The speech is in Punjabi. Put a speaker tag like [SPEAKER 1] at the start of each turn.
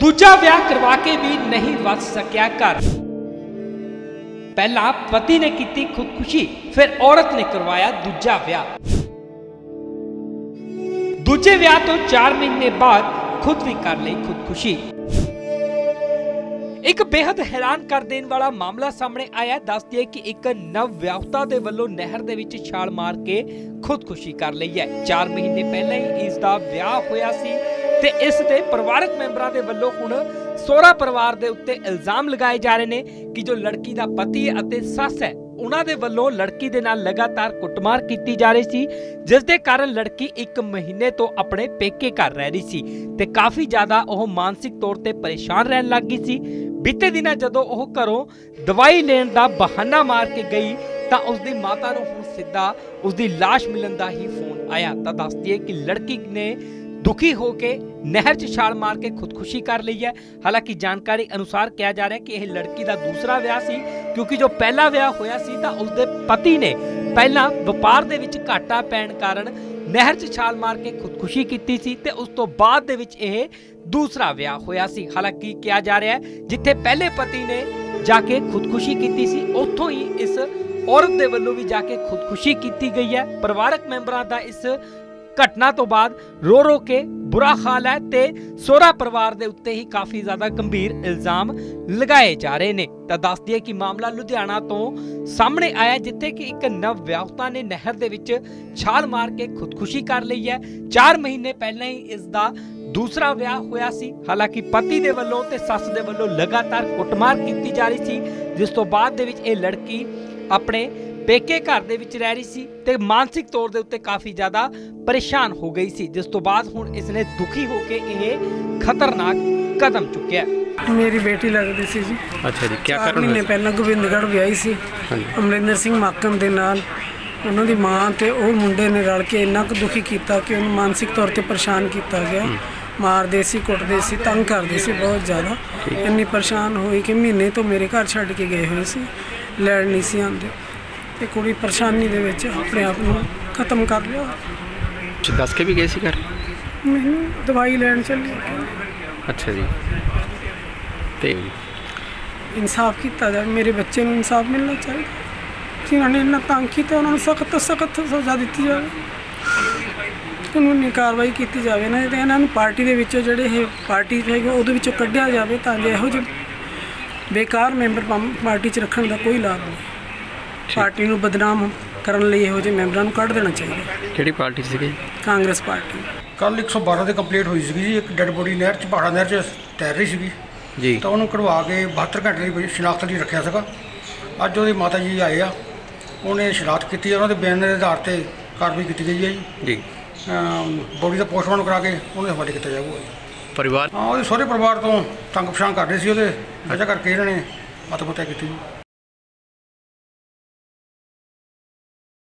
[SPEAKER 1] ਦੂਜਾ ਵਿਆਹ ਕਰਵਾ ਕੇ ਵੀ ਨਹੀਂ ਵਸ ਸਕਿਆ ਘਰ। ਪਹਿਲਾਂ ਪਤੀ ਨੇ ਕੀਤੀ ਖੁਦਕੁਸ਼ੀ, ਫਿਰ ਔਰਤ ਨੇ ਕਰਵਾਇਆ ਦੂਜਾ ਵਿਆਹ। ਦੂਜੇ ਵਿਆਹ ਤੋਂ 4 ਮਹੀਨੇ ਬਾਅਦ ਖੁਦ ਵੀ ਕਰ ਲਈ ਖੁਦਕੁਸ਼ੀ। ਇੱਕ ਬੇहद ਹੈਰਾਨ ਕਰ ਦੇਣ ਵਾਲਾ ਮਾਮਲਾ ਸਾਹਮਣੇ ਆਇਆ, ਦੱਸਦੀ ਦਈਏ ਕਿ ਇੱਕ ਨਵ ਵਿਆਹੁਤਾ ਦੇ ਵੱਲੋਂ ਨਹਿਰ ਦੇ ਵਿੱਚ ਛਾਲ ਮਾਰ ਕੇ ਖੁਦਕੁਸ਼ੀ ਕਰ ਲਈ ਹੈ। 4 ਮਹੀਨੇ ਪਹਿਲਾਂ ਹੀ ਇਸ ਦਾ ਵਿਆਹ ਹੋਇਆ ਸੀ। ਤੇ ਇਸ ਦੇ ਪਰਿਵਾਰਕ ਮੈਂਬਰਾਂ ਦੇ ਵੱਲੋਂ ਹੁਣ ਸੋਹਰਾ ਪਰਿਵਾਰ ਦੇ ਉੱਤੇ ਇਲਜ਼ਾਮ ਲਗਾਏ ਜਾ ਰਹੇ ਨੇ ਕਿ ਜੋ ਲੜਕੀ ਦਾ ਪਤੀ ਅਤੇ ਸੱਸ ਹੈ, ਉਹਨਾਂ ਦੇ ਵੱਲੋਂ ਲੜਕੀ ਦੇ ਨਾਲ ਲਗਾਤਾਰ ਕੁੱਟਮਾਰ ਕੀਤੀ ਜਾ ਰਹੀ ਸੀ, ਜਿਸ ਦੇ ਕਾਰਨ ਲੜਕੀ 1 ਮਹੀਨੇ ਤੋਂ ਆਪਣੇ ਪੇਕੇ ਘਰ ਰਹਿ ਰਹੀ ਸੀ ਤੇ ਕਾਫੀ ਜ਼ਿਆਦਾ ਉਹ ਮਾਨਸਿਕ ਤੌਰ ਤੇ ਪਰੇਸ਼ਾਨ ਰਹਿਣ ਲੱਗ ਗਈ ਸੀ। ਬੀਤੇ ਦਿਨਾਂ ਜਦੋਂ ਉਹ ਘਰੋਂ ਦਵਾਈ ਲੈਣ ਦਾ ਬਹਾਨਾ ਮਾਰ ਕੇ ਗਈ, ਤਾਂ ਉਸ ਦੀ ਮਾਤਾ ਨੂੰ ਹੁਣ ਸਿੱਧਾ ਉਸ ਦੀ লাশ ਮਿਲਣ ਦਾ ਹੀ ਫੋਨ ਆਇਆ। ਤਾਂ ਦੱਸਦੀ ਹੈ ਕਿ ਲੜਕੀ ਨੇ ਦੁਖੀ ਹੋ ਕੇ ਨਹਿਰ 'ਚ ਛਾਲ ਮਾਰ ਕੇ ਖੁਦਕੁਸ਼ੀ ਕਰ ਲਈ ਹੈ। ਹਾਲਾਂਕਿ ਜਾਣਕਾਰੀ ਅਨੁਸਾਰ ਕਿਹਾ ਜਾ ਰਿਹਾ ਕਿ ਇਹ ਲੜਕੀ ਦਾ ਦੂਸਰਾ ਵਿਆਹ ਸੀ, ਕਿਉਂਕਿ ਜੋ ਪਹਿਲਾ ਵਿਆਹ ਹੋਇਆ ਸੀ ਤਾਂ ਉਸਦੇ ਪਤੀ ਨੇ ਪਹਿਲਾਂ ਵਪਾਰ ਦੇ ਵਿੱਚ ਘਾਟਾ ਪੈਣ ਕਾਰਨ ਨਹਿਰ 'ਚ ਛਾਲ ਮਾਰ ਕੇ ਖੁਦਕੁਸ਼ੀ ਕੀਤੀ ਸੀ ਤੇ ਉਸ ਤੋਂ ਬਾਅਦ ਦੇ ਵਿੱਚ ਇਹ ਦੂਸਰਾ ਵਿਆਹ ਹੋਇਆ ਸੀ। ਹਾਲਾਂਕਿ ਕਿਹਾ ਜਾ ਰਿਹਾ ਹੈ, ਜਿੱਥੇ ਪਹਿਲੇ ਪਤੀ ਨੇ ਜਾ ਕੇ ਖੁਦਕੁਸ਼ੀ ਕੀਤੀ ਸੀ, ਉੱਥੋਂ ਹੀ ਇਸ ਔਰਤ ਦੇ ਵੱਲੋਂ ਵੀ ਜਾ ਕੇ ਖੁਦਕੁਸ਼ੀ ਕੀਤੀ ਗਈ ਹੈ। ਪਰਿਵਾਰਕ ਮੈਂਬਰਾਂ ਦਾ ਇਸ ਘਟਨਾ ਤੋਂ ਬਾਅਦ ਰੋ ਰੋ ਕੇ ਬੁਰਾ ਹਾਲ ਹੈ ਤੇ ਸੋਹਰਾ ਪਰਿਵਾਰ ਦੇ ਉੱਤੇ ਹੀ ਕਾਫੀ ਜ਼ਿਆਦਾ ਗੰਭੀਰ ਇਲਜ਼ਾਮ ਲਗਾਏ ਜਾ ਰਹੇ ਨੇ। ਤਾਂ ਦੱਸ ਦਈਏ ਕਿ ਮਾਮਲਾ ਲੁਧਿਆਣਾ ਤੋਂ ਸਾਹਮਣੇ ਆਇਆ ਜਿੱਥੇ ਕਿ ਇੱਕ ਨਵ ਵਿਆਹੁਤਾ ਨੇ ਨਹਿਰ ਦੇ ਵਿੱਚ ਛਾਲ ਮਾਰ ਕੇ ਖੁਦਕੁਸ਼ੀ ਕਰ ਲਈ ਹੈ। 4 ਮਹੀਨੇ ਪਹਿਲਾਂ ਹੀ ਇਸ ਦਾ ਦੂਸਰਾ ਵਿਆਹ ਹੋਇਆ ਸੀ। ਹਾਲਾਂਕਿ ਪਤੀ ਦੇ ਵੱਲੋਂ ਤੇ ਸੱਸ ਦੇ ਵੱਲੋਂ ਲਗਾਤਾਰ ਕੁੱਟਮਾਰ ਕੀਤੀ ਜਾ ਰਹੀ ਸੀ, ਜਿਸ ਤੋਂ ਬਾਅਦ ਦੇ ਵਿੱਚ ਇਹ ਲੜਕੀ ਆਪਣੇ ਪੇਕੇ ਘਰ ਦੇ ਵਿੱਚ ਰਹਿ ਰਹੀ ਸੀ ਤੇ ਮਾਨਸਿਕ ਤੌਰ ਦੇ ਉੱਤੇ ਕਾਫੀ ਜ਼ਿਆਦਾ ਪਰੇਸ਼ਾਨ ਹੋ ਗਈ ਸੀ ਜਿਸ ਤੋਂ ਬਾਅਦ ਹੁਣ ਇਸ ਨੇ ਦੁਖੀ ਹੋ ਕੇ ਇਹ ਖਤਰਨਾਕ ਕਦਮ ਚੁੱਕਿਆ
[SPEAKER 2] ਮੇਰੀ ਬੇਟੀ ਲੱਗਦੀ ਸੀ ਜੀ।
[SPEAKER 3] ਅੱਛਾ ਜੀ ਕੀ ਕਾਰਨ
[SPEAKER 2] ਮਹੀਨੇ ਪਹਿਲਾਂ ਗੋਬਿੰਦਗੜ੍ਹ ਵਿਆਹੀ ਸੀ। ਅਮਰਿੰਦਰ ਸਿੰਘ ਮਾਕਮ ਦੇ ਨਾਲ ਉਹਨਾਂ ਦੀ ਮਾਂ ਤੇ ਉਹ ਮੁੰਡੇ ਨੇ ਰਲ ਕੇ ਇੰਨਾ ਕੁ ਦੁਖੀ ਕੀਤਾ ਕਿ ਉਹਨੂੰ ਮਾਨਸਿਕ ਤੌਰ ਤੇ ਪਰੇਸ਼ਾਨ ਕੀਤਾ ਗਿਆ। ਮਾਰਦੇ ਸੀ ਕੁੱਟਦੇ ਸੀ ਤੰਗ ਕਰਦੇ ਸੀ ਬਹੁਤ ਜ਼ਿਆਦਾ। ਇੰਨੀ ਪਰੇਸ਼ਾਨ ਹੋਈ ਕਿ ਮਹੀਨੇ ਤੋਂ ਮੇਰੇ ਘਰ ਛੱਡ ਕੇ ਗਏ ਹੋਏ ਸੀ। ਲੈਣ ਨਹੀਂ ਸੀ ਆਉਂਦੇ। ਤੇ ਕੁੜੀ ਪਰੇਸ਼ਾਨੀ ਦੇ ਵਿੱਚ ਆਪਣੇ ਆਪ ਨੂੰ ਖਤਮ ਕਰ ਲਿਆ।
[SPEAKER 3] ਤੁਸੀਂ ਦੱਸ ਕੇ ਵੀ ਗਏ ਸੀ ਘਰ?
[SPEAKER 2] ਮੈਨੂੰ ਦਵਾਈ ਲੈਣ ਚੱਲੀ
[SPEAKER 3] ਅੱਛਾ ਜੀ। ਤੇ
[SPEAKER 2] ਇਨਸਾਫ ਕੀਤਾ ਜਾਵੇ ਮੇਰੇ ਬੱਚੇ ਨੂੰ ਇਨਸਾਫ ਮਿਲਣਾ ਚਾਹੀਦਾ। ਜਿਨ੍ਹਾਂ ਨੇ ਇੰਨਾ ਤੰਗ ਕੀਤਾ ਉਹਨਾਂ ਨੂੰ ਸਖਤ ਤੋਂ ਸਖਤ ਸਜ਼ਾ ਦਿੱਤੀ ਜਾਵੇ। ਕਾਨੂੰਨੀ ਕਾਰਵਾਈ ਕੀਤੀ ਜਾਵੇ ਨਾ ਤੇ ਇਹਨਾਂ ਨੂੰ ਪਾਰਟੀ ਦੇ ਵਿੱਚੋਂ ਜਿਹੜੇ ਇਹ ਪਾਰਟੀ ਹੈਗੇ ਉਹਦੇ ਵਿੱਚੋਂ ਕੱਢਿਆ ਜਾਵੇ ਤਾਂ ਜੇ ਇਹੋ ਜਿਹੇ ਬੇਕਾਰ ਮੈਂਬਰ ਪਾਰਟੀ 'ਚ ਰੱਖਣ ਦਾ ਕੋਈ ਲਾਭ ਨਹੀਂ। ਪਾਰਟੀ ਨੂੰ ਬਦਨਾਮ ਕਰਨ ਲਈ ਇਹੋ ਜਿਹੇ ਮੈਂਬਰਾਂ ਨੂੰ ਕੱਢ ਦੇਣਾ ਚਾਹੀਦਾ।
[SPEAKER 3] ਕਿਹੜੀ ਪਾਰਟੀ ਸੀਗੀ?
[SPEAKER 2] ਕਾਂਗਰਸ ਪਾਰਟੀ।
[SPEAKER 4] ਕੱਲ 112 ਤੇ ਕੰਪਲੀਟ ਹੋਈ ਸੀਗੀ ਜੀ ਇੱਕ ਡੈੱਡ ਬੋਡੀ ਨਹਿਰ ਚ ਪਹਾੜਾ ਨਹਿਰ ਚ ਤੈਰ ਰਹੀ ਸੀਗੀ।
[SPEAKER 3] ਜੀ।
[SPEAKER 4] ਤਾਂ ਉਹਨੂੰ ਕਢਵਾ ਕੇ 72 ਘੰਟੇ ਲਈ ਸ਼ਨਾਖਤ ਲਈ ਰੱਖਿਆ ਸੀਗਾ। ਅੱਜ ਉਹਦੇ ਮਾਤਾ ਜੀ ਆਏ ਆ। ਉਹਨੇ ਸ਼ਨਾਖਤ ਕੀਤੀ ਉਹਨਾਂ ਦੇ ਬਿਆਨ ਦੇ ਆਧਾਰ ਤੇ ਕਾਰਵਾਈ ਕੀਤੀ ਗਈ ਹੈ ਜੀ।
[SPEAKER 3] ਜੀ।
[SPEAKER 4] ਬੋਡੀ ਦਾ ਪੋਸਟਮਾਰਟਮ ਕਰਾ ਕੇ ਉਹਨੂੰ ਹਵਾਲੇ ਕੀਤਾ ਜਾਊਗਾ
[SPEAKER 3] ਪਰਿਵਾਰ?
[SPEAKER 4] ਹਾਂ ਉਹਦੇ ਸਹੁਰੇ ਪਰਿਵਾਰ ਤੋਂ ਤੰਗ ਪਛਾਣ ਕਰਦੇ ਸੀ ਉਹਦੇ। ਵਜ੍ਹਾ ਕਰਕੇ ਇਹਨਾਂ ਨੇ ਆਤਮ ਹੱਤਿਆ ਕੀਤੀ ਜੀ।